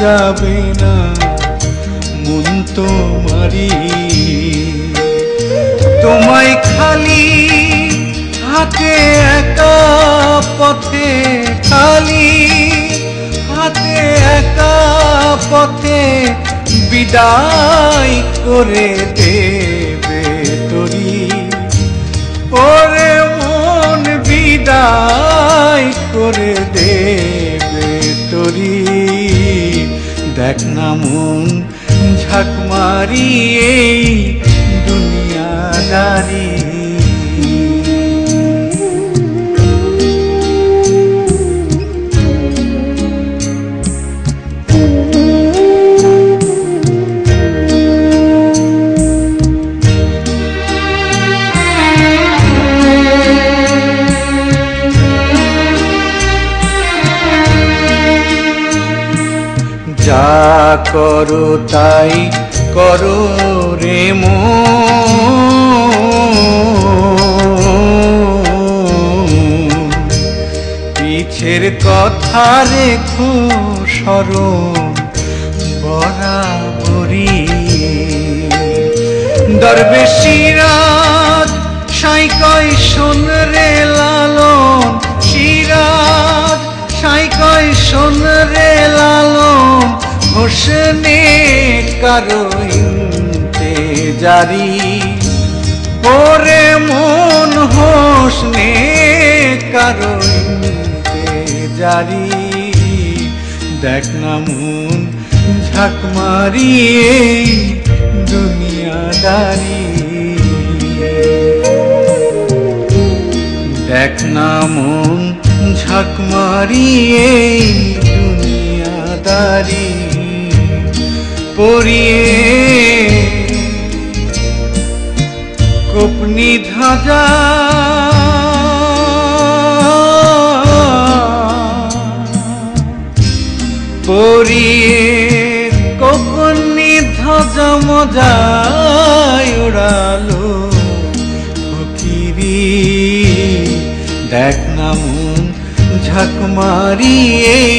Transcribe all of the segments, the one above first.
যাবে না মন তোমারি তোমায় খালি হাতে একা, পথে খালি হাতে একা, পথে বিদায় করে দেবে তরি। ওরে মন বিদায় করে দেবে তরি। দেখ না মন ঝাঁক মারি এই দুনিয়াদারি। করো তাই করো রে মন। পিছের কথা রেখো স্মরণ বরাবরি দরবেশিরাজ সাইকয় শোন রে লালন সিরাজ সাইকয় শোন রে লালন হোসনে কারও ইন্তে জারি ওরে মন হোসনে কারও ইন্তে জারি দেখ না মন ঝাঁক মারিয়ে দুনিয়াদারি। দেখ না মন ঝাঁক মারিয়ে দুনিয়াদারি। পরিয়ে কোপনি ধাজা। পরিয়ে কোপনি ধাজা মজায় উড়ালো ফকিরি। দেখ না মন ঝাঁক মারি এই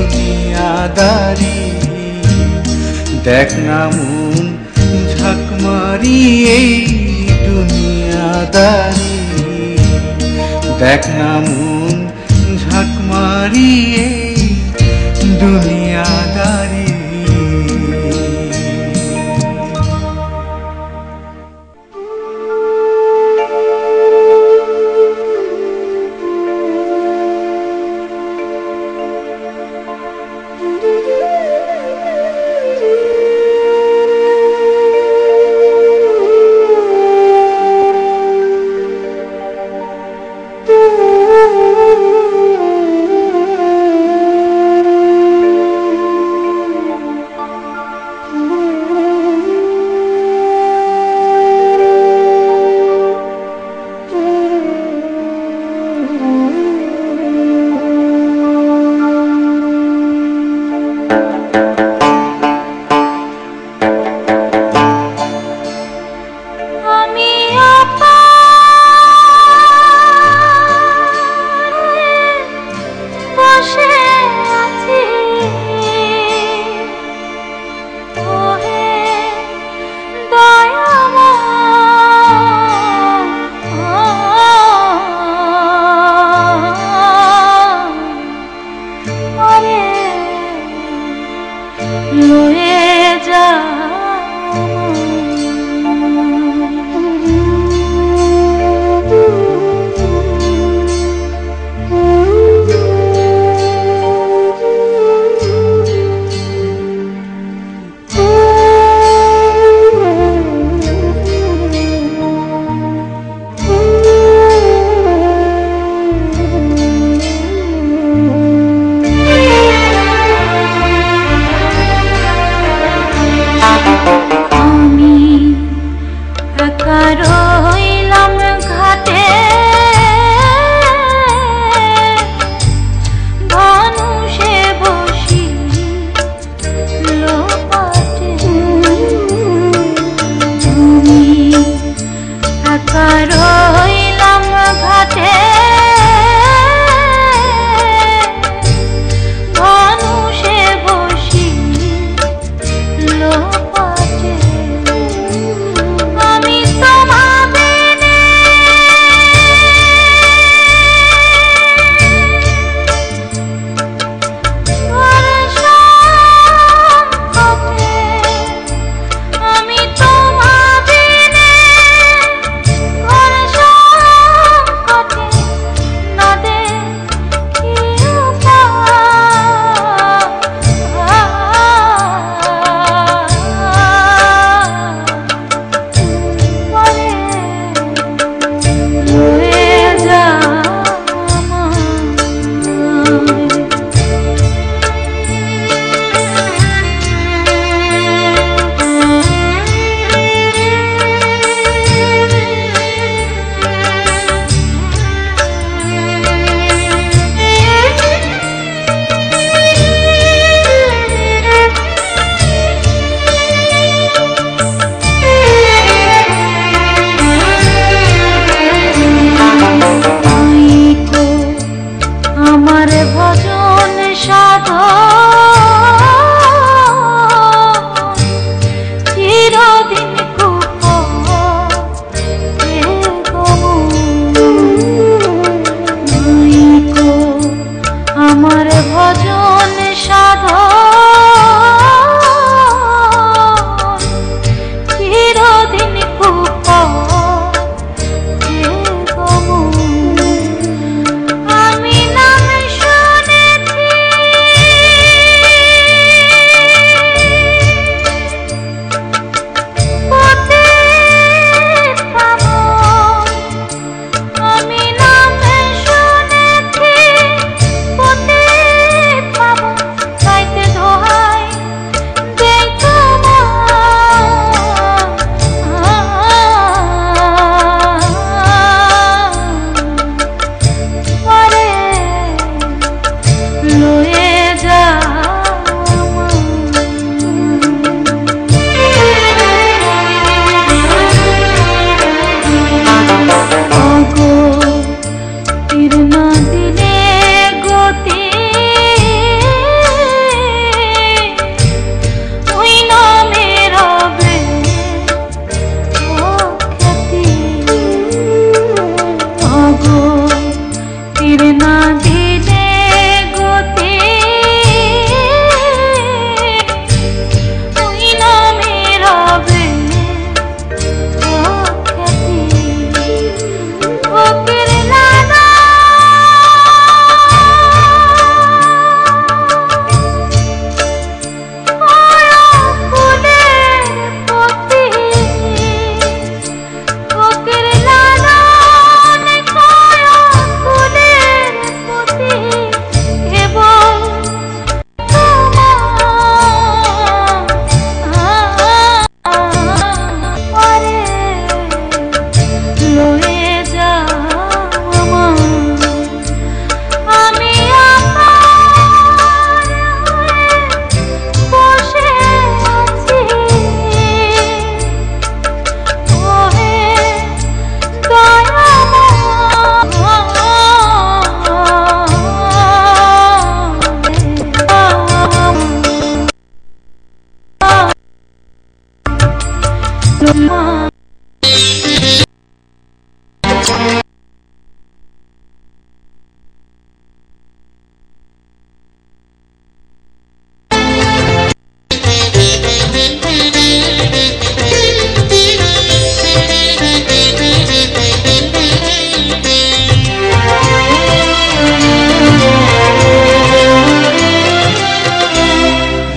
দুনিয়াদারি। দেখ না মন ঝাঁক মারি এই দুনিয়াদারি। দেখ না মন ঝাঁক মারি এই দুনিয়াদারি।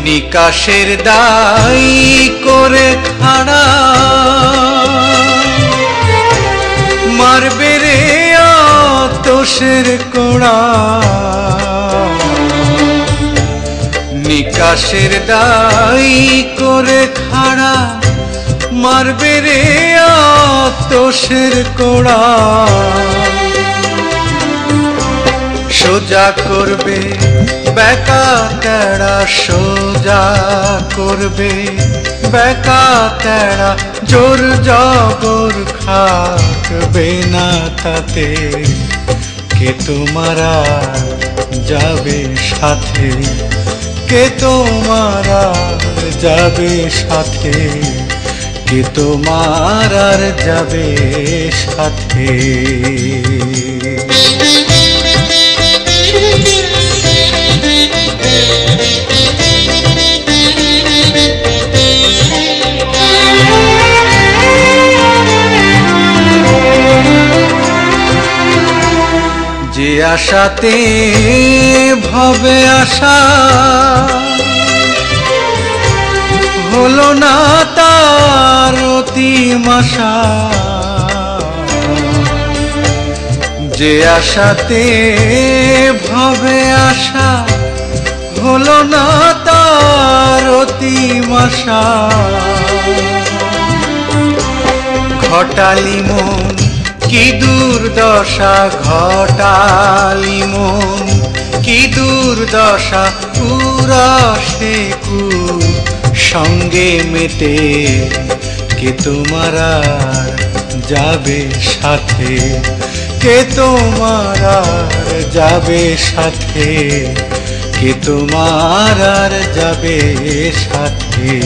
নিকাশের দায়ী করে খাড়া তোষের কোড়া। নিকাশের দাই করে খাড়া, মারবে রে তোষের কোড়া। সোজা করবে, বেকা তেড়া সোজা করবে। বেকা তেড়া জোর জবর খাটবে না তাতে। কে তোমারা যাবে সাথে? কে তোমারা যাবে সাথে? কে তোমার আর যাবে সাথে? যে আশাতে ভবে আশা হলো না তার অতিমাশা। যে আশাতে ভবে আশা হলো না তার অতিমাশা। ঘটালি মন কি দুর্দশা ঘটালি মন? কি দুর্দশা পুরা সে সঙ্গে মেতে কে তোমার যাবে সাথে? কে তোমার যাবে সাথে? কে তোমার আর যাবে সাথে?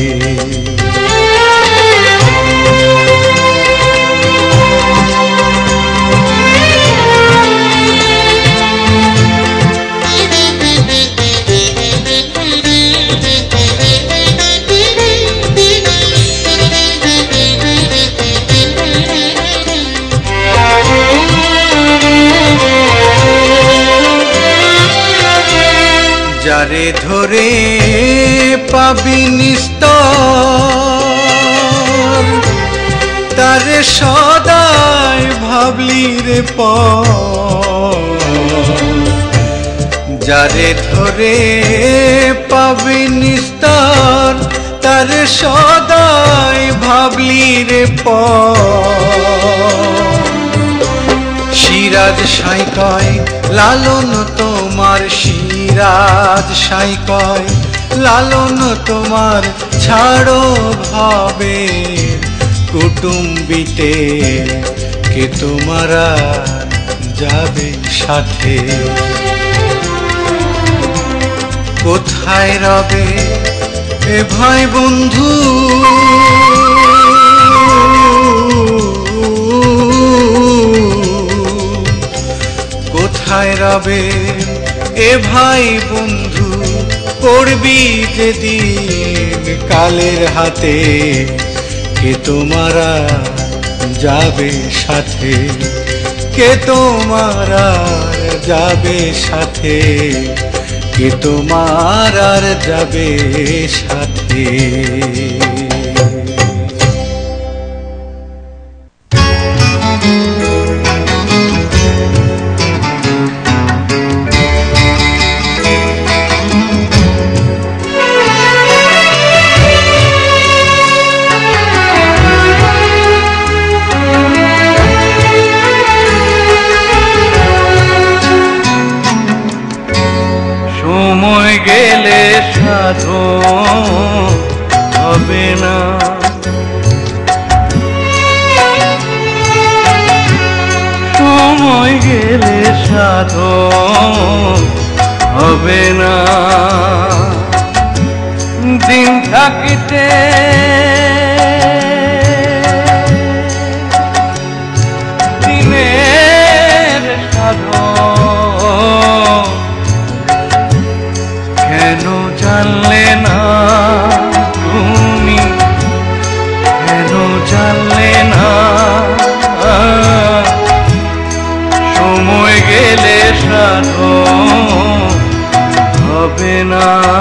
যারে ধরে পাবি নিস্তর। তারে সদায় ভাবলি রে প যারে ধরে পাবি নিস্তর, তারে সদায় ভাবলি রে প সিরাজ সাই কয় লালন তোমার সিরাজ সাই কয়, লালন তোমার ছাড়ো ভাবে। কুটুম্বিতে কে তোমারা যাবে সাথে? কোথায় রবে এ ভাই বন্ধু? কোথায় রবে এ ভাই বন্ধু পড়বি যেদিন কালের হাতে, কে তোমারা যাবে সাথে, কে তোমারা যাবে সাথে, কে তোমার আর যাবে সাথে। সাধো হবে না। সময় গেলে সাধো হবে না। দিন থাকিতে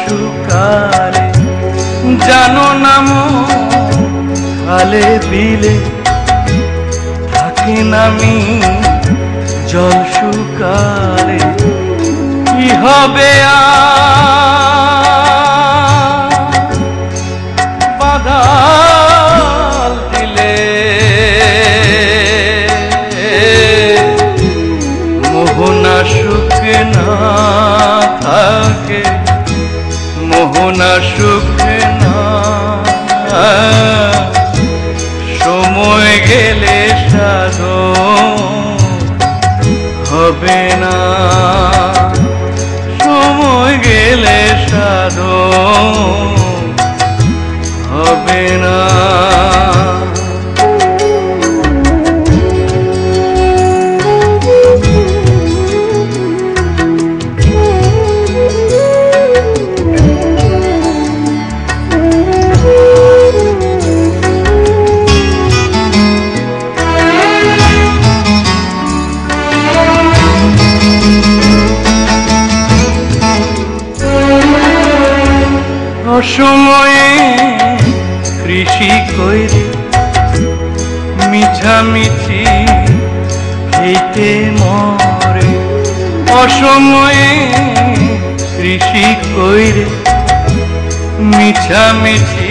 শুকারে জানো নাম খালে বিলে থাকে নামি জল শুকারে কি হবে আর? সুখ না। সময় গেলে সাধো হবে না। সময় গেলে সাধো অসময়ে কৃষি কইরে মিছামিছি